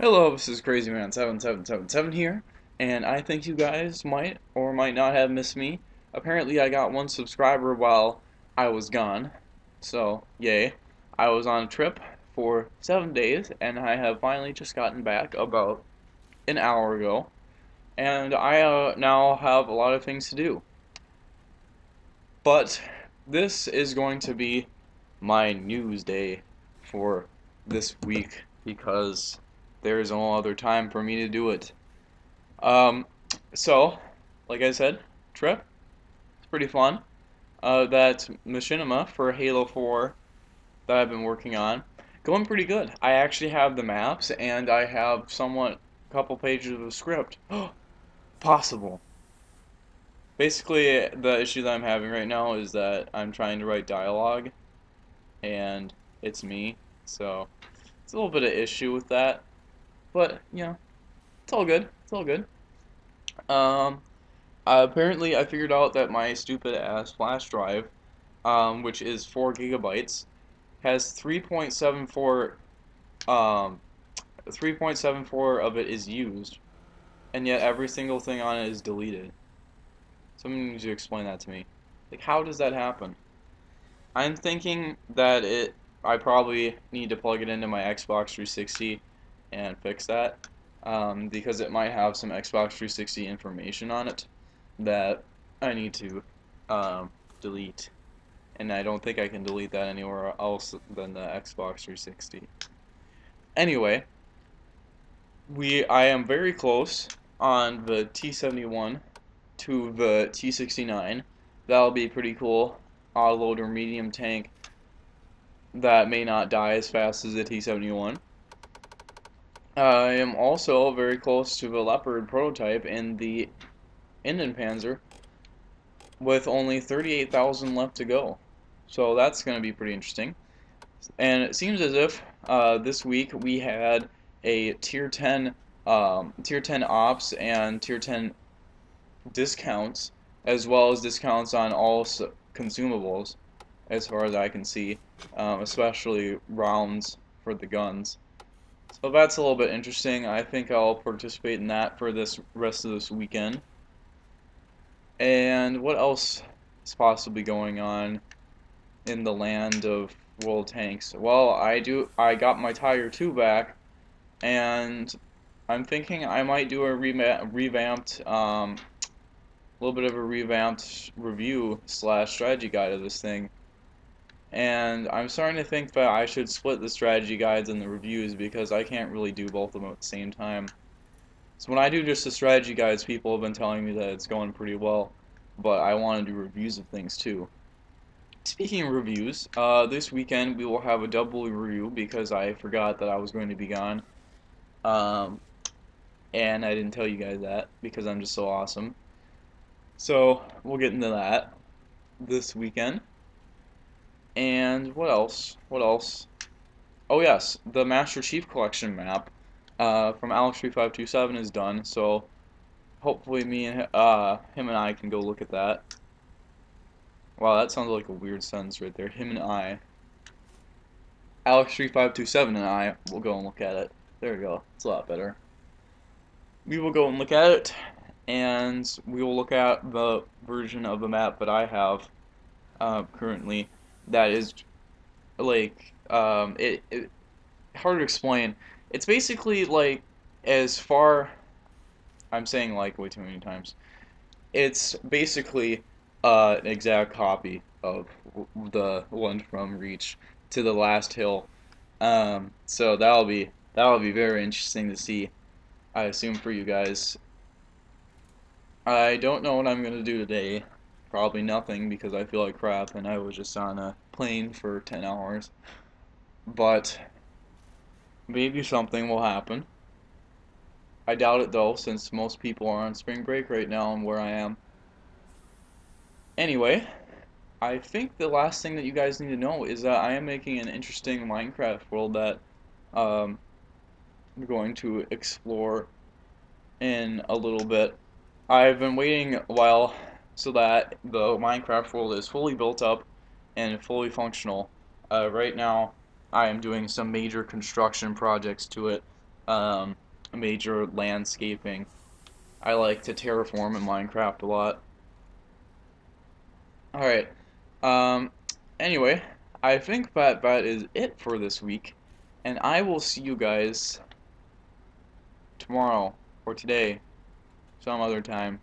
Hello, this is CrazyMan7777 here, and I think you guys might or might not have missed me. Apparently I got one subscriber while I was gone, so yay. I was on a trip for seven days, and I have finally just gotten back about an hour ago, and I uh, now have a lot of things to do. But this is going to be my news day for this week because there is no other time for me to do it. Um, so, like I said, trip. It's pretty fun. Uh, that machinima for Halo 4 that I've been working on, going pretty good. I actually have the maps and I have somewhat a couple pages of script. Possible. Basically, the issue that I'm having right now is that I'm trying to write dialogue, and it's me, so it's a little bit of issue with that. But, you know, it's all good. It's all good. Um, uh, apparently I figured out that my stupid ass flash drive, um, which is 4 gigabytes, has 3.74, um, 3.74 of it is used, and yet every single thing on it is deleted. Someone needs to explain that to me. Like, how does that happen? I'm thinking that it, I probably need to plug it into my Xbox 360 and fix that um, because it might have some Xbox 360 information on it that I need to um, delete. And I don't think I can delete that anywhere else than the Xbox 360 anyway we I am very close on the T71 to the T69 that'll be pretty cool. Autoloader medium tank that may not die as fast as the T71 I am also very close to the Leopard prototype in the Indian Panzer, with only 38,000 left to go. So that's going to be pretty interesting. And it seems as if uh, this week we had a tier 10 um, tier 10 ops and tier 10 discounts as well as discounts on all consumables as far as I can see um, especially rounds for the guns. So that's a little bit interesting. I think I'll participate in that for this rest of this weekend. And what else is possibly going on in the land of world tanks? Well, I do. I got my Tiger 2 back, and I'm thinking I might do a revamped, um, a little bit of a revamped review slash strategy guide of this thing and I'm starting to think that I should split the strategy guides and the reviews because I can't really do both of them at the same time. So when I do just the strategy guides, people have been telling me that it's going pretty well, but I want to do reviews of things too. Speaking of reviews, uh, this weekend we will have a double review because I forgot that I was going to be gone. Um, and I didn't tell you guys that because I'm just so awesome. So we'll get into that this weekend. And what else? What else? Oh yes, the Master Chief Collection map uh, from Alex3527 is done, so hopefully me and uh, him and I can go look at that. Wow, that sounds like a weird sentence right there. Him and I. Alex3527 and I will go and look at it. There we go. It's a lot better. We will go and look at it, and we will look at the version of the map that I have uh, currently that is like um, it, it hard to explain. It's basically like as far I'm saying like way too many times. It's basically uh, an exact copy of the one from Reach to the last hill. Um, so that'll be that'll be very interesting to see. I assume for you guys. I don't know what I'm gonna do today. Probably nothing because I feel like crap and I was just on a plane for 10 hours. But maybe something will happen. I doubt it though since most people are on spring break right now and where I am. Anyway, I think the last thing that you guys need to know is that I am making an interesting Minecraft world that um, I'm going to explore in a little bit. I've been waiting a while so that the Minecraft world is fully built up and fully functional. Uh, right now, I am doing some major construction projects to it. um, major landscaping. I like to terraform in Minecraft a lot. Alright, um, anyway, I think that that is it for this week, and I will see you guys tomorrow, or today, some other time.